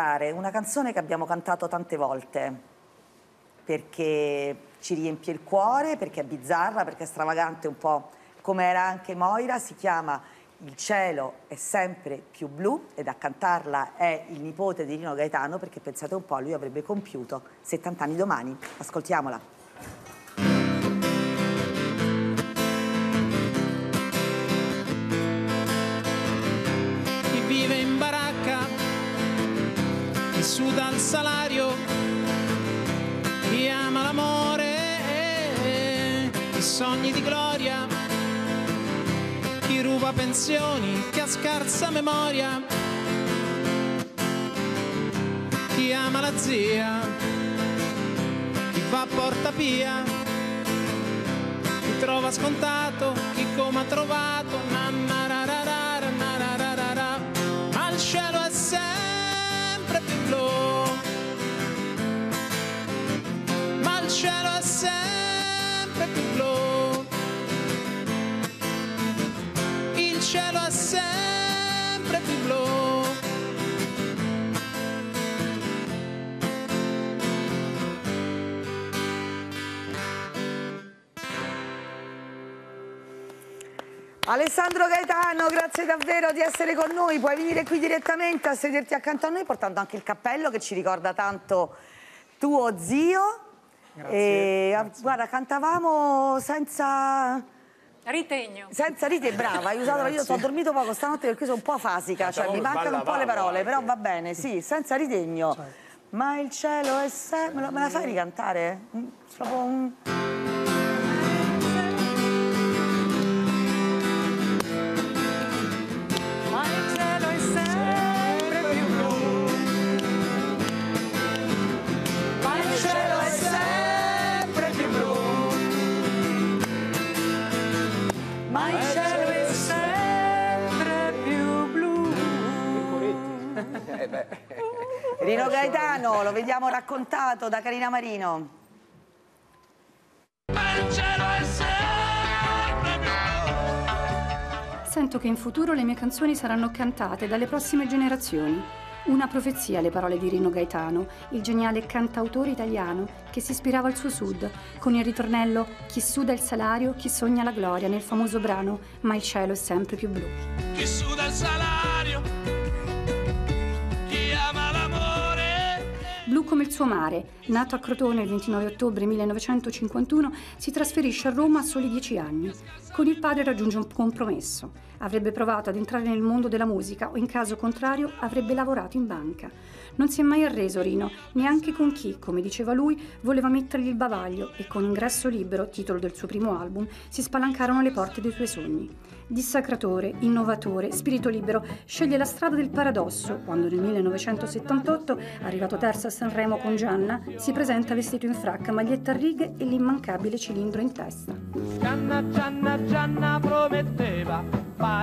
cantare una canzone che abbiamo cantato tante volte, perché ci riempie il cuore, perché è bizzarra, perché è stravagante un po' come era anche Moira, si chiama Il cielo è sempre più blu ed a cantarla è il nipote di Rino Gaetano perché pensate un po', lui avrebbe compiuto 70 anni domani. Ascoltiamola. I sogni di gloria, chi ruba pensioni, chi ha scarsa memoria, chi ama la zia, chi va a porta pia, chi trova scontato, chi come ha trovato, Alessandro Gaetano, grazie davvero di essere con noi. Puoi venire qui direttamente a sederti accanto a noi portando anche il cappello che ci ricorda tanto tuo zio. Grazie, e, grazie. Guarda, cantavamo senza... Ritegno. Senza rite, brava, hai usato, io ho dormito poco stanotte perché sono un po' fasica, cioè mi mancano un po' le parole, però va bene, sì, senza ritegno. Ma il cielo è sempre... Me, la- me la fai ricantare? Mm, Proprio un... Rino Gaetano, lo vediamo raccontato da Carina Marino. Sento che in futuro le mie canzoni saranno cantate dalle prossime generazioni. Una profezia, le parole di Rino Gaetano, il geniale cantautore italiano che si ispirava al suo sud, con il ritornello Chi suda il salario, chi sogna la gloria nel famoso brano Ma il cielo è sempre più blu. Chi suda il salario, come il suo mare, nato a Crotone il 29 ottobre 1951, si trasferisce a Roma a soli dieci anni. Con il padre raggiunge un compromesso. Avrebbe provato ad entrare nel mondo della musica o in caso contrario avrebbe lavorato in banca. Non si è mai arreso Rino, neanche con chi, come diceva lui, voleva mettergli il bavaglio e con Ingresso libero, titolo del suo primo album, si spalancarono le porte dei suoi sogni. Dissacratore, innovatore, spirito libero, sceglie la strada del paradosso quando nel 1978, arrivato terzo a Sanremo con Gianna, si presenta vestito in fracca, maglietta a righe e l'immancabile cilindro in testa. Gianna, Gianna, Gianna prometteva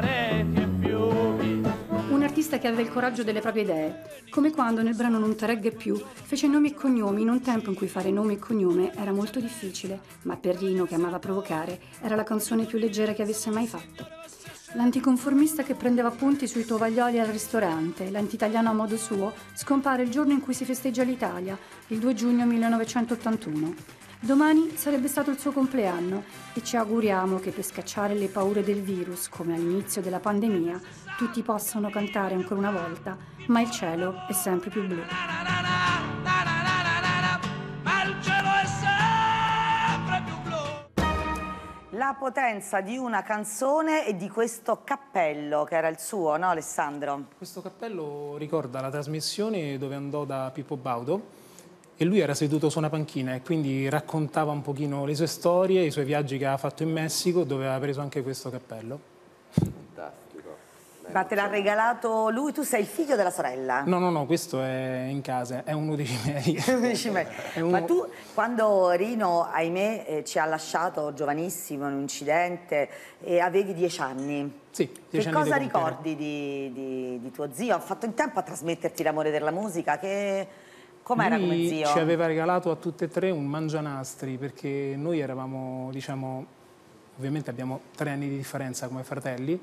e fiumi. Un artista che aveva il coraggio delle proprie idee, come quando nel brano Non te più fece nomi e cognomi in un tempo in cui fare nome e cognome era molto difficile, ma per Rino, che amava provocare, era la canzone più leggera che avesse mai fatto. L'anticonformista che prendeva appunti sui tovaglioli al ristorante, l'antitaliano a modo suo, scompare il giorno in cui si festeggia l'Italia, il 2 giugno 1981. Domani sarebbe stato il suo compleanno e ci auguriamo che per scacciare le paure del virus, come all'inizio della pandemia, tutti possano cantare ancora una volta, ma il cielo è sempre più blu. Ma il cielo è sempre più blu. La potenza di una canzone e di questo cappello che era il suo, no Alessandro? Questo cappello ricorda la trasmissione dove andò da Pippo Baudo e lui era seduto su una panchina e quindi raccontava un pochino le sue storie, i suoi viaggi che aveva fatto in Messico dove aveva preso anche questo cappello. Ma te l'ha regalato lui, tu sei il figlio della sorella? No, no, no, questo è in casa, è uno dei miei. Uno- Ma tu, quando Rino, ahimè, eh, ci ha lasciato giovanissimo in un incidente, e avevi dieci anni. Sì, dieci Che anni cosa ricordi di, di- di tuo zio? Ha fatto in tempo a trasmetterti l'amore della musica? Che... Com'era come zio? ci aveva regalato a tutte e tre un mangianastri perché noi eravamo, diciamo, ovviamente abbiamo tre anni di differenza come fratelli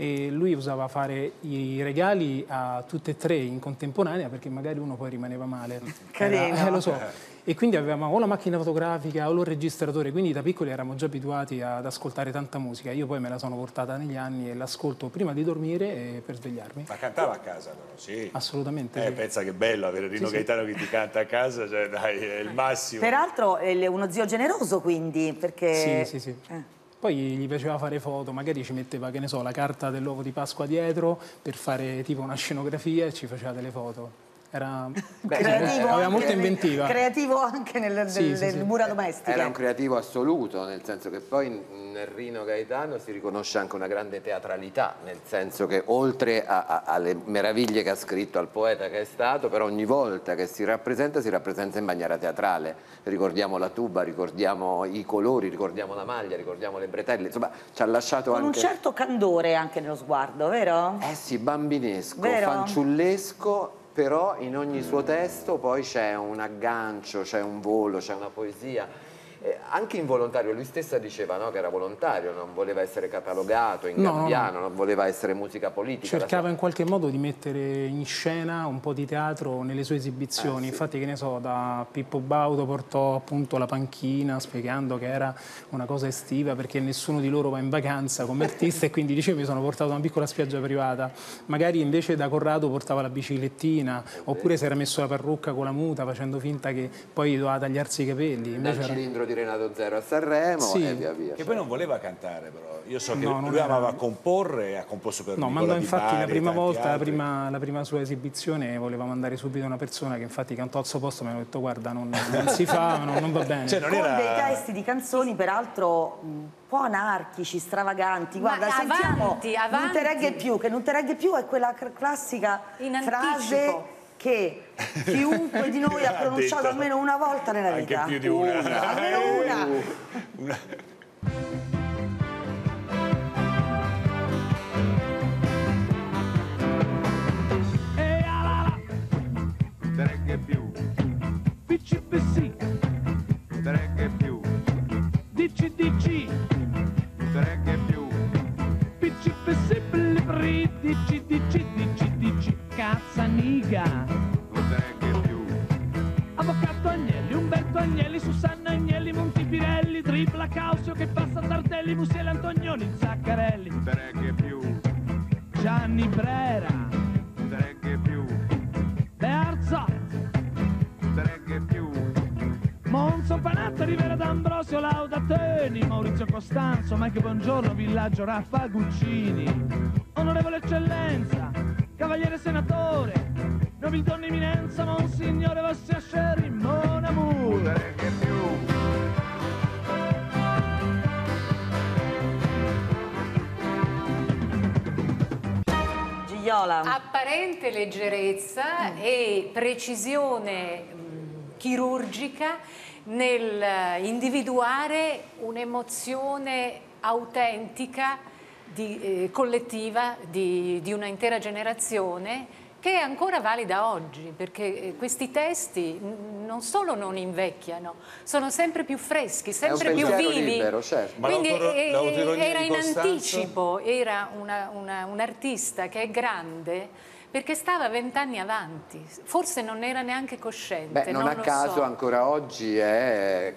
e lui usava fare i regali a tutte e tre in contemporanea perché magari uno poi rimaneva male. Carino. Era- eh, lo so. E quindi avevamo o la macchina fotografica o il registratore, quindi da piccoli eravamo già abituati ad ascoltare tanta musica. Io poi me la sono portata negli anni e l'ascolto prima di dormire e per svegliarmi. Ma cantava a casa però, sì. Assolutamente. Eh, sì. pensa che bello avere Rino Sì, sì. Gaetano che ti canta a casa, cioè dai, è il massimo. Peraltro è uno zio generoso quindi, perché... Sì, sì, sì. Eh. Poi gli piaceva fare foto, magari ci metteva, che ne so, la carta dell'uovo di Pasqua dietro per fare tipo una scenografia e ci faceva delle foto. Era creativo aveva anche molta nel- inventiva. Creativo anche nel, Sì, nel- sì, nelle sì. mura domestiche. Era un creativo assoluto, nel senso che poi nel Rino Gaetano si riconosce anche una grande teatralità, nel senso che oltre a- a- alle meraviglie che ha scritto al poeta che è stato, però ogni volta che si rappresenta si rappresenta in maniera teatrale. Ricordiamo la tuba, ricordiamo i colori, ricordiamo la maglia, ricordiamo le bretelle, insomma ci ha lasciato Con un anche... certo candore anche nello sguardo, vero? Eh sì, bambinesco, Vero? fanciullesco, però in ogni suo testo poi c'è un aggancio, c'è un volo, c'è una poesia. Eh, anche involontario, lui stessa diceva no, che era volontario, non voleva essere catalogato in No, no, no. gabbiano, non voleva essere musica politica. Cercava in qualche modo di mettere in scena un po' di teatro nelle sue esibizioni. Infatti, che ne so, da Pippo Baudo portò appunto la panchina spiegando che era una cosa estiva perché nessuno di loro va in vacanza come artista e quindi diceva mi sono portato una piccola spiaggia privata. Magari invece da Corrado portava la biciclettina oppure si era messo la parrucca con la muta facendo finta che poi doveva tagliarsi i capelli. Dal Invece era- cilindro di Renato Zero a Sanremo Sì. e via via. Che poi non voleva cantare però. Io so che No, lui era- amava comporre e ha composto per No, Nicola mandò Di infatti Bari la prima volta, la prima, la prima sua esibizione, voleva mandare subito una persona che infatti cantò al suo posto, mi hanno detto guarda non, non si fa, non, non va bene. Cioè, non Con era... dei testi di canzoni peraltro un po' anarchici, stravaganti. Ma Guarda, sentiamo avanti, Non te avanti. regge più, che non te regge più è quella cl- classica frase anticipo. Che chiunque di noi ha Ha pronunciato detto. almeno una volta nella Anche vita. più di una. Almeno una. E ala Non te Causio che passa Tardelli, Musiele Antonioni, Zaccarelli. Regge più. Gianni Brera. Regge più. Bearzot. Regge più. Monzo Panatta, Rivera D'Ambrosio, Laudateni, Maurizio Costanzo, Mike Buongiorno, Villaggio Raffa Guccini. Onorevole Eccellenza, Cavaliere Senatore, Nobiltà Eminenza, Monsignore Vostia Sherry, Mon Amour. Gigliola. apparente leggerezza e precisione mh, chirurgica nel eh, individuare un'emozione autentica, di, eh, collettiva di, di una intera generazione che è ancora valida oggi, perché eh, questi testi non solo non invecchiano, sono sempre più freschi, sempre più vivi. libero, certo. Ma Quindi era di in anticipo, era una- una- un artista che è grande perché stava vent'anni avanti, forse non era neanche cosciente. Beh, non, a lo caso so. ancora oggi è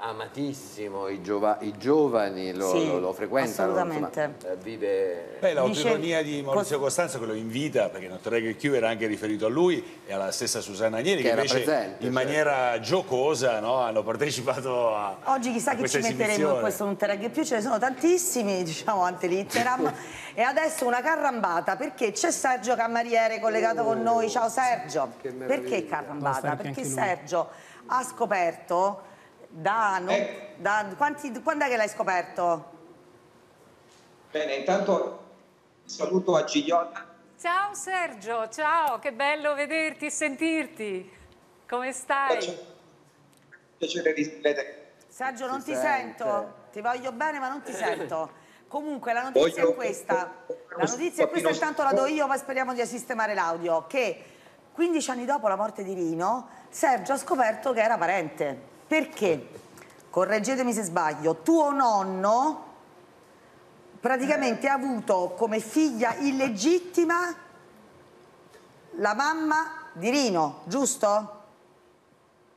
amatissimo, i, giova- i giovani lo, Sì, lo- lo frequentano, assolutamente. insomma, eh, vive... Beh, l'autoironia Dice- di Maurizio Costanzo che lo invita, perché non te regge più era anche riferito a lui e alla stessa Susanna Agnelli, Che che, era invece presente, in certo. maniera giocosa no, hanno partecipato a Oggi chissà a chi questa ci metteremo in questo non te regge più, ce ne sono tantissimi, diciamo, ante litteram. e adesso una carrambata, perché c'è Sergio Cammariere collegato con noi. Ciao Sergio. Che. Perché carrambata? Perché. Sergio ha scoperto da, no- da quanti, quando è che l'hai scoperto? Bene, intanto saluto a Gigliotta. Ciao Sergio, ciao, che bello vederti e sentirti. Come stai? Piacere di vedere. Sergio, non Si ti sente. sento. Ti voglio bene, ma non ti sento. Comunque, la notizia Voglio- è questa. La notizia è questa, intanto la do io, ma speriamo di sistemare l'audio. Che 15 anni dopo la morte di Rino, Sergio ha scoperto che era parente. Perché? Correggetemi se sbaglio, tuo nonno praticamente ha avuto come figlia illegittima la mamma di Rino, giusto?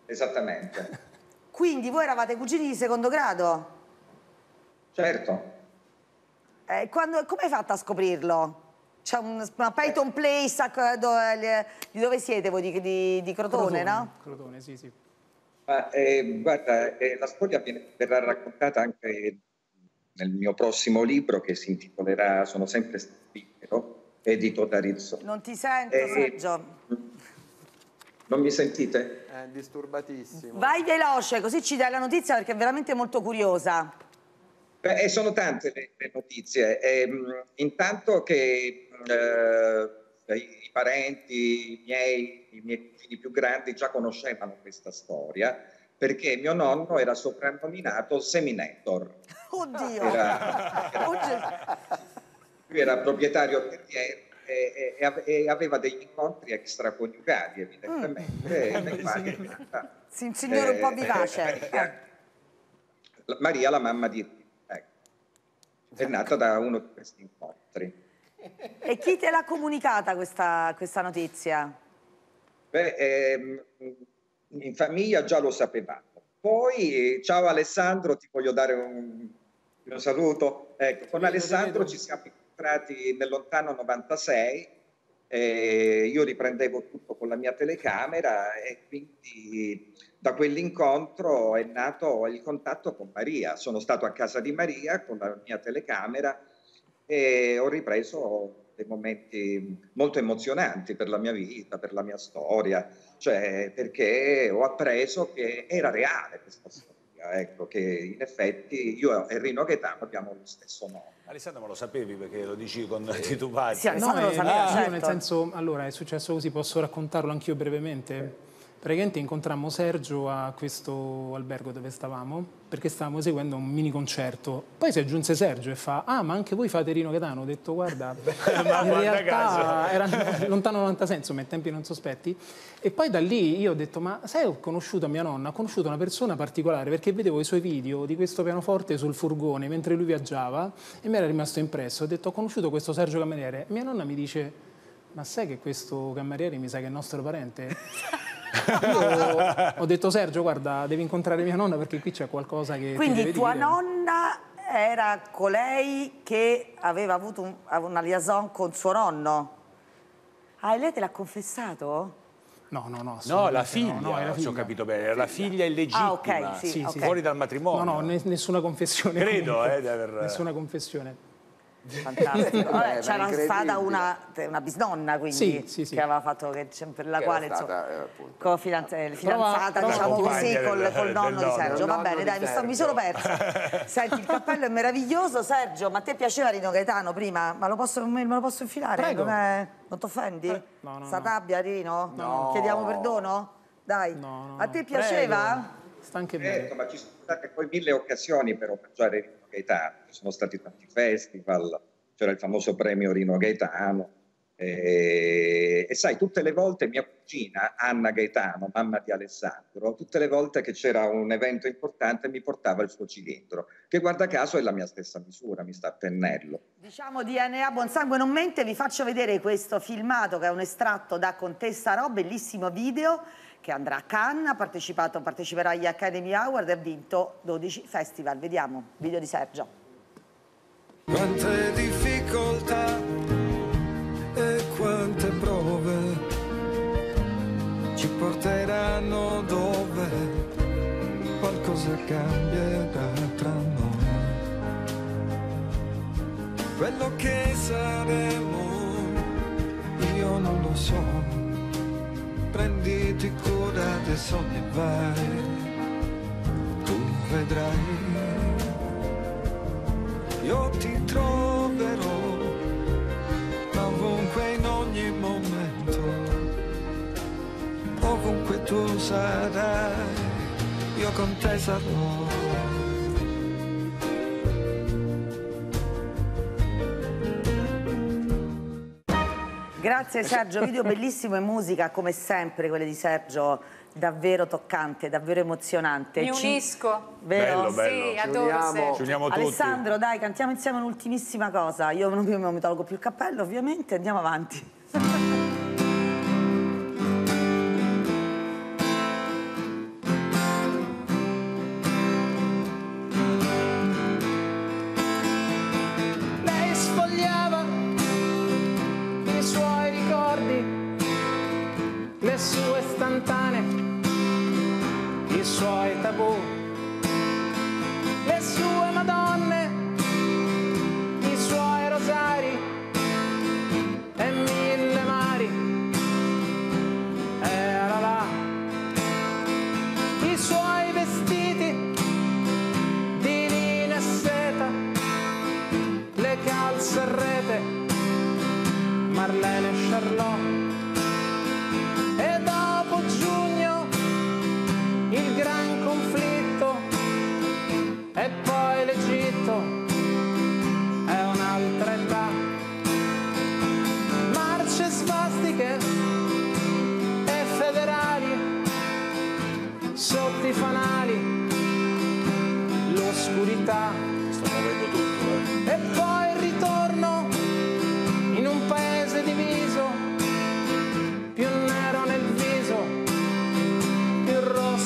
Esattamente. Quindi voi eravate cugini di secondo grado? Certo. Eh, quando- come hai fatto a scoprirlo? C'è un, una Peyton Place a- dove, di dove siete voi? Di, di- di Crotone, no? Crotone, sì, sì. Ma, eh, guarda, eh, la storia viene- verrà raccontata anche nel mio prossimo libro che si intitolerà Sono sempre stato libero, edito da Rizzo. Non ti sento, Eh, Sergio. Non mi sentite? È disturbatissimo. Vai veloce, così ci dai la notizia perché è veramente molto curiosa. Beh, e sono tante le, le notizie. Ehm, intanto che eh, i, i parenti i miei, i miei figli più grandi già conoscevano questa storia perché mio nonno era soprannominato Seminator. Oddio. Era- Oddio. Lui era proprietario terriero e, e- e ave- e aveva degli incontri extraconiugali, evidentemente. nei quali è nata, Sì, un signore un po' eh, vivace. Maria, la- Maria, la mamma di ecco, è nata da uno di questi incontri. E chi te l'ha comunicata questa, questa notizia? Beh, ehm, in famiglia già lo sapevamo. Poi, ciao Alessandro, ti voglio dare un, un saluto. Ecco, con Alessandro ci siamo incontrati nel lontano 96. eh, io riprendevo tutto con la mia telecamera e quindi da quell'incontro è nato il contatto con Maria. Sono stato a casa di Maria con la mia telecamera e ho ripreso dei momenti molto emozionanti per la mia vita, per la mia storia, cioè perché ho appreso che era reale questa storia, ecco, che in effetti io e Rino Gaetano abbiamo lo stesso nome. Alessandro, ma lo sapevi perché lo dici con titubanza? Sì, Alessandro No, lo eh, sapeva, io certo. nel senso, allora è successo così, posso raccontarlo anch'io brevemente. Praticamente incontrammo Sergio a questo albergo dove stavamo perché stavamo seguendo un mini concerto. Poi si aggiunse Sergio e fa: Ah, ma anche voi fate Rino Gaetano? Ho detto: Guarda, in guarda realtà caso." era lontano 96, insomma, in tempi non sospetti. E poi da lì io ho detto: Ma sai, ho conosciuto mia nonna, ho conosciuto una persona particolare perché vedevo i suoi video di questo pianoforte sul furgone mentre lui viaggiava e mi era rimasto impresso. Ho detto: Ho conosciuto questo Sergio Cameriere. Mia nonna mi dice: Ma sai che questo cameriere mi sa che è nostro parente? Io ho detto Sergio, guarda, devi incontrare mia nonna perché qui c'è qualcosa che ti Quindi deve tua dire. nonna era colei che aveva avuto un- una liaison con suo nonno? Ah, e lei te l'ha confessato? No, no, no. No, la figlia, no, no, se ho capito bene, era la figlia illegittima, Ah, ok, sì, Sì, ok. sì. fuori dal matrimonio. No, no, ne- nessuna confessione. Credo, comunque. eh, di aver- Nessuna confessione. Fantastico. Vabbè, c'era stata una, una bisnonna, quindi, Sì, sì, sì. che aveva fatto, che, per la Che quale, insomma, eh, appunto. con fidanza- eh, fidanzata, prova- diciamo compagna così, del- col, col nonno di. Sergio. Va bene, dai, mi, sto- mi sono persa. Senti, il cappello è meraviglioso, Sergio, ma a te piaceva Rino Gaetano prima? Ma lo posso, me, me lo posso infilare? Prego. Non, non ti offendi? Pre- no, no, tabbia, Rino? No. Chiediamo perdono? Dai. No, no, a te piaceva? Prego. Sta anche bene. Certo, ma ci sono state poi mille occasioni per omaggiare Rino Gaetano, ci sono stati tanti festival, c'era il famoso premio Rino Gaetano. E, e sai, tutte le volte mia cugina Anna Gaetano, mamma di Alessandro, tutte le volte che c'era un evento importante mi portava il suo cilindro, che guarda caso è la mia stessa misura, mi sta a pennello. Diciamo DNA Buon Sangue non mente, vi faccio vedere questo filmato che è un estratto da Contessa Ro, bellissimo video che andrà a Cannes, ha partecipato, parteciperà agli Academy Award e ha vinto 12 festival. Vediamo, video di Sergio. Quante difficoltà e quante prove ci porteranno dove qualcosa cambierà tra noi. Quello che saremo io non lo so. Prenditi cura dei sogni vai, tu vedrai. Io ti troverò ovunque in ogni momento, ovunque tu sarai, io con te sarò. Grazie Sergio, video bellissimo e musica come sempre, quelle di Sergio, davvero toccante, davvero emozionante. Mi Ci- unisco. Vero? Bello, bello. Sì, adoro. Ci uniamo tutti. Alessandro, dai, cantiamo insieme un'ultimissima cosa. Io non io non mi tolgo più il cappello, ovviamente, andiamo avanti. sue istantanee, i suoi tabù,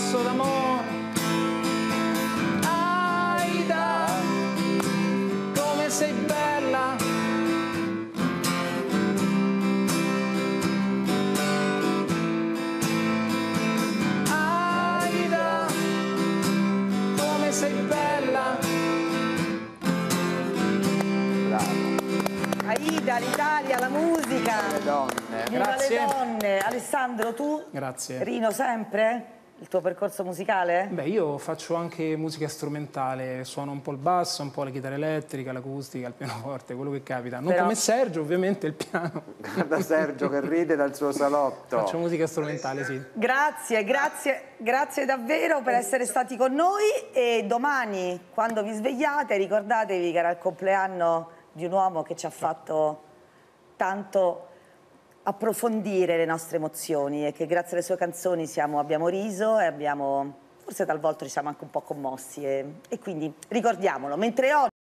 rosso d'amore. Aida, come sei bella. Aida, come sei bella. Aida, l'Italia, la musica. Le donne. Grazie. le donne. Alessandro, tu? Grazie. Rino sempre? Il tuo percorso musicale? Beh, io faccio anche musica strumentale, suono un po' il basso, un po' la chitarra elettrica, l'acustica, il pianoforte, quello che capita. Non Però- come Sergio, ovviamente, il piano. Guarda Sergio che ride dal suo salotto. Faccio musica strumentale, sì. Grazie, grazie, grazie davvero per essere stati con noi e domani quando vi svegliate ricordatevi che era il compleanno di un uomo che ci ha fatto tanto approfondire le nostre emozioni e che grazie alle sue canzoni siamo- abbiamo riso e abbiamo forse talvolta ci siamo anche un po' commossi e, e quindi ricordiamolo. Mentre oggi